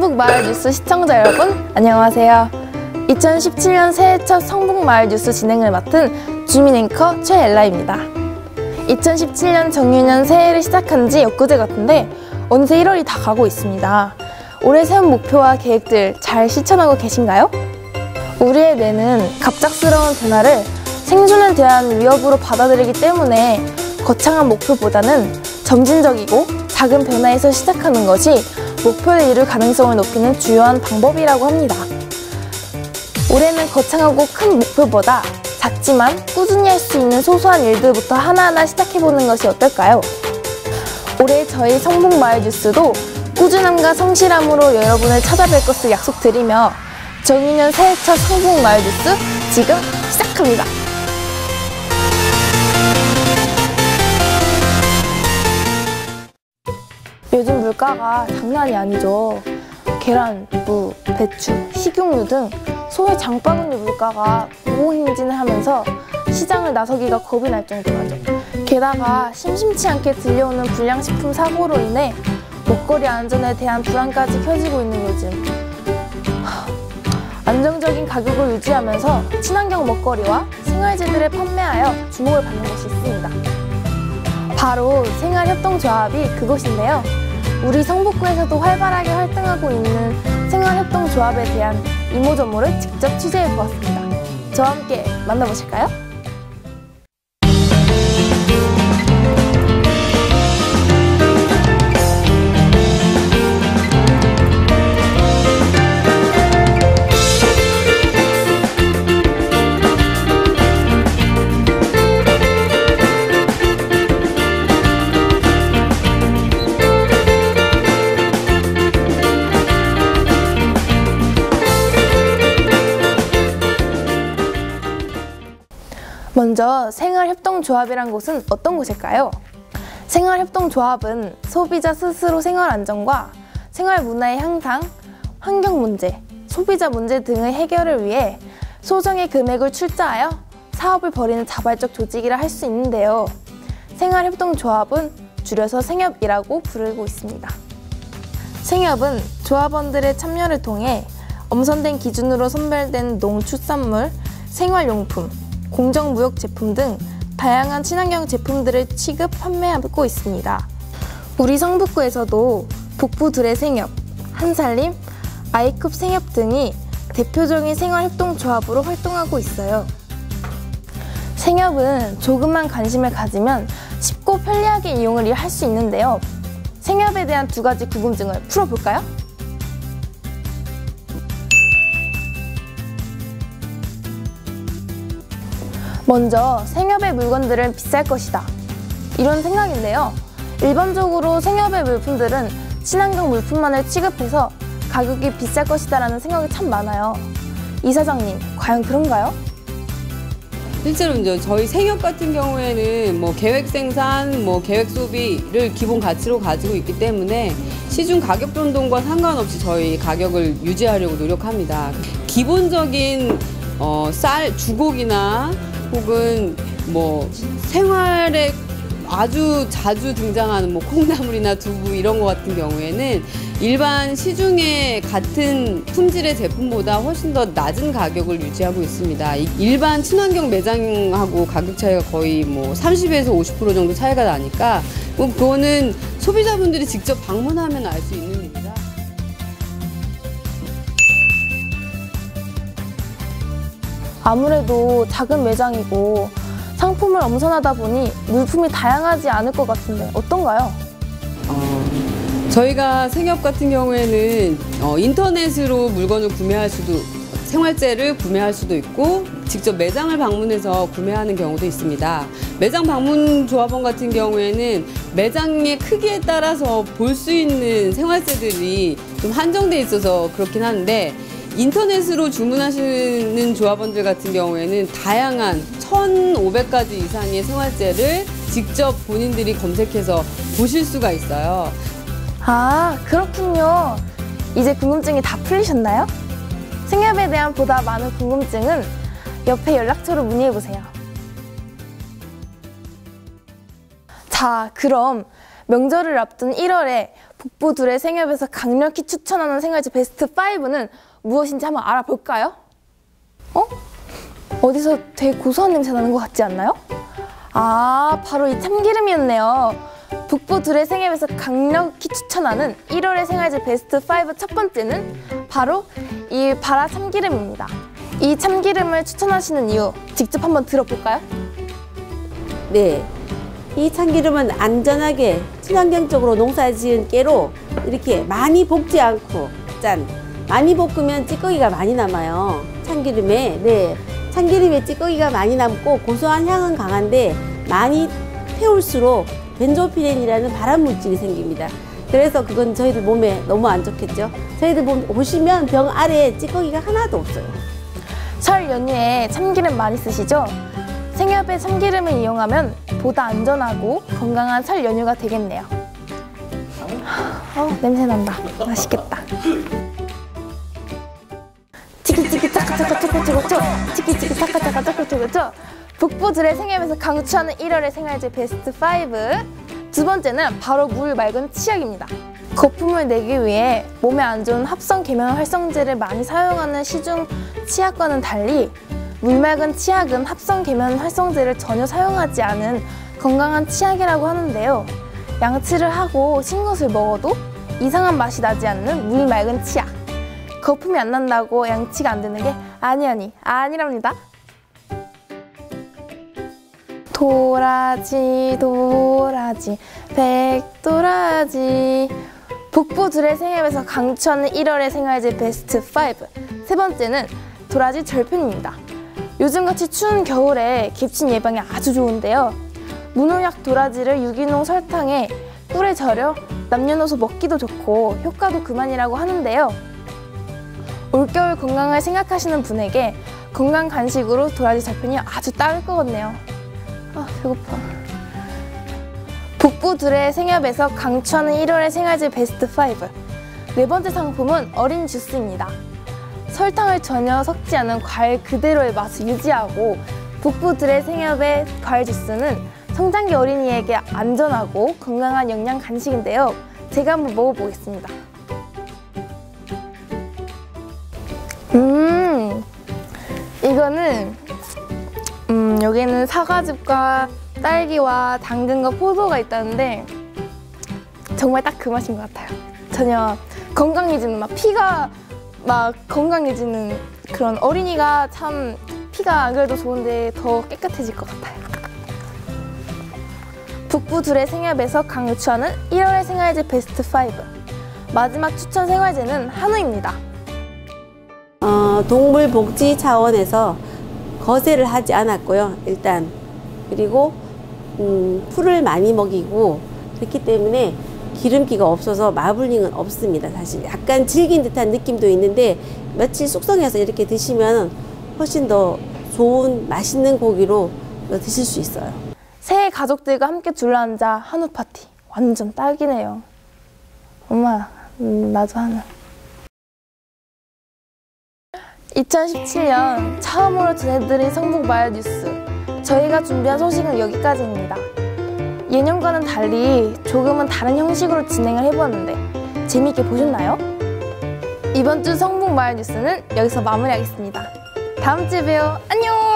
성북마을 뉴스 시청자 여러분 안녕하세요. 2017년 새해 첫 성북마을 뉴스 진행을 맡은 주민 앵커 최엘라입니다. 2017년 정유년 새해를 시작한 지 엊그제 같은데 어느새 1월이 다 가고 있습니다. 올해 세운 목표와 계획들 잘 실천하고 계신가요? 우리의 뇌는 갑작스러운 변화를 생존에 대한 위협으로 받아들이기 때문에 거창한 목표보다는 점진적이고 작은 변화에서 시작하는 것이 목표를 이룰 가능성을 높이는 주요한 방법이라고 합니다. 올해는 거창하고 큰 목표보다 작지만 꾸준히 할 수 있는 소소한 일들부터 하나하나 시작해보는 것이 어떨까요? 올해 저희 성북 마을 뉴스도 꾸준함과 성실함으로 여러분을 찾아뵐 것을 약속드리며 정유년 새해 첫 성북 마을 뉴스 지금 시작합니다. 요즘 물가가 장난이 아니죠. 계란, 무, 배추, 식용유 등 소의 장바구니 물가가 고공행진을 하면서 시장을 나서기가 겁이 날 정도라죠. 게다가 심심치 않게 들려오는 불량식품 사고로 인해 먹거리 안전에 대한 불안까지 켜지고 있는 요즘. 하, 안정적인 가격을 유지하면서 친환경 먹거리와 생활재들을 판매하여 주목을 받는 곳이 있습니다. 바로 생활협동조합이 그곳인데요. 우리 성북구에서도 활발하게 활동하고 있는 생활협동조합에 대한 이모저모를 직접 취재해 보았습니다. 저와 함께 만나보실까요? 생활협동조합이란 곳은 어떤 곳일까요? 생활협동조합은 소비자 스스로 생활 안정과 생활 문화의 향상, 환경 문제, 소비자 문제 등의 해결을 위해 소정의 금액을 출자하여 사업을 벌이는 자발적 조직이라 할 수 있는데요. 생활협동조합은 줄여서 생협이라고 부르고 있습니다. 생협은 조합원들의 참여를 통해 엄선된 기준으로 선별된 농축산물, 생활용품, 공정무역 제품 등 다양한 친환경 제품들을 취급, 판매하고 있습니다. 우리 성북구에서도 북부드레 생협, 한살림, 아이컵 생협 등이 대표적인 생활협동조합으로 활동하고 있어요. 생협은 조금만 관심을 가지면 쉽고 편리하게 이용을 할 수 있는데요. 생협에 대한 두 가지 궁금증을 풀어볼까요? 먼저 생협의 물건들은 비쌀 것이다. 이런 생각인데요. 일반적으로 생협의 물품들은 친환경 물품만을 취급해서 가격이 비쌀 것이다 라는 생각이 참 많아요. 이 사장님, 과연 그런가요? 실제로 이제 저희 생협 같은 경우에는 뭐 계획 생산, 뭐 계획 소비를 기본 가치로 가지고 있기 때문에 시중 가격 변동과 상관없이 저희 가격을 유지하려고 노력합니다. 기본적인 어, 쌀, 주곡이나 혹은 뭐 생활에 아주 자주 등장하는 뭐 콩나물이나 두부 이런 거 같은 경우에는 일반 시중의 같은 품질의 제품보다 훨씬 더 낮은 가격을 유지하고 있습니다. 일반 친환경 매장하고 가격 차이가 거의 뭐 30에서 50% 정도 차이가 나니까 뭐 그거는 소비자분들이 직접 방문하면 알 수 있는 아무래도 작은 매장이고 상품을 엄선하다 보니 물품이 다양하지 않을 것 같은데 어떤가요? 어, 저희가 생협 같은 경우에는 어, 인터넷으로 물건을 구매할 수도 생활재를 구매할 수도 있고 직접 매장을 방문해서 구매하는 경우도 있습니다. 매장 방문 조합원 같은 경우에는 매장의 크기에 따라서 볼 수 있는 생활재들이 좀 한정돼 있어서 그렇긴 한데 인터넷으로 주문하시는 조합원들 같은 경우에는 다양한 1,500가지 이상의 생활재를 직접 본인들이 검색해서 보실 수가 있어요. 아, 그렇군요. 이제 궁금증이 다 풀리셨나요? 생협에 대한 보다 많은 궁금증은 옆에 연락처로 문의해보세요. 자, 그럼 명절을 앞둔 1월에 북부 둘의 생협에서 강력히 추천하는 생활지 베스트 5는 무엇인지 한번 알아볼까요? 어? 어디서 되게 고소한 냄새 나는 것 같지 않나요? 아, 바로 이 참기름이었네요. 북부 둘의 생협에서 강력히 추천하는 1월의 생활지 베스트 5 첫 번째는 바로 이 바라 참기름입니다. 이 참기름을 추천하시는 이유 직접 한번 들어볼까요? 네. 이 참기름은 안전하게 친환경적으로 농사 지은 깨로 이렇게 많이 볶지 않고 짠. 많이 볶으면 찌꺼기가 많이 남아요. 참기름에 네. 참기름에 찌꺼기가 많이 남고 고소한 향은 강한데 많이 태울수록 벤조피렌이라는 발암 물질이 생깁니다. 그래서 그건 저희들 몸에 너무 안 좋겠죠? 저희들 몸 보시면 병 아래에 찌꺼기가 하나도 없어요. 설 연휴에 참기름 많이 쓰시죠? 생협의 참기름을 이용하면 보다 안전하고 건강한 설 연휴가 되겠네요. 어, 냄새 난다. 맛있겠다. 치키치키 차카차카 초코초코초 치키치키 차카차카 초코초코초 북부들의 생협에서 강추하는 1월의 생활제 베스트 5. 두 번째는 바로 물 맑은 치약입니다. 거품을 내기 위해 몸에 안 좋은 합성 계면 활성제를 많이 사용하는 시중 치약과는 달리 물맑은 치약은 합성 계면 활성제를 전혀 사용하지 않은 건강한 치약이라고 하는데요. 양치를 하고 신 것을 먹어도 이상한 맛이 나지 않는 물맑은 치약. 거품이 안 난다고 양치가 안 되는 게 아니 아니 아니랍니다. 도라지 도라지 백도라지 북부들의 생협에서 강추하는 1월의 생활제 베스트 5. 세 번째는 도라지 절편입니다. 요즘같이 추운 겨울에 기침 예방에 아주 좋은데요. 무농약 도라지를 유기농 설탕에 꿀에 절여 남녀노소 먹기도 좋고 효과도 그만이라고 하는데요. 올겨울 건강을 생각하시는 분에게 건강 간식으로 도라지 절편이 아주 딱을 것 같네요. 아 배고파. 북부들의 생협에서 강추하는 1월의 생활제 베스트 5. 네 번째 상품은 어린 주스입니다. 설탕을 전혀 섞지 않은 과일 그대로의 맛을 유지하고 북부들의 생협의 과일 주스는 성장기 어린이에게 안전하고 건강한 영양 간식인데요. 제가 한번 먹어보겠습니다. 음, 이거는 음, 여기는 사과즙과 딸기와 당근과 포도가 있다는데 정말 딱 그 맛인 것 같아요. 전혀 건강해지는 막 피가 막 건강해지는 그런 어린이가 참 피가 안 그래도 좋은데 더 깨끗해질 것 같아요. 북부 둘의 생활에서 강추하는 1월의 생활제 베스트 5. 마지막 추천 생활제는 한우입니다. 어, 동물 복지 차원에서 거세를 하지 않았고요. 일단 그리고 음, 풀을 많이 먹이고 그렇기 때문에 기름기가 없어서 마블링은 없습니다. 사실 약간 질긴 듯한 느낌도 있는데 며칠 숙성해서 이렇게 드시면 훨씬 더 좋은 맛있는 고기로 드실 수 있어요. 새해 가족들과 함께 둘러앉아 한우 파티 완전 딱이네요. 엄마 음, 나도 하나. 2017년 처음으로 전해드린 성북 마을 뉴스 저희가 준비한 소식은 여기까지입니다. 예년과는 달리 조금은 다른 형식으로 진행을 해보았는데 재미있게 보셨나요? 이번 주 성북 마을 뉴스는 여기서 마무리하겠습니다. 다음 주에 봬요. 안녕!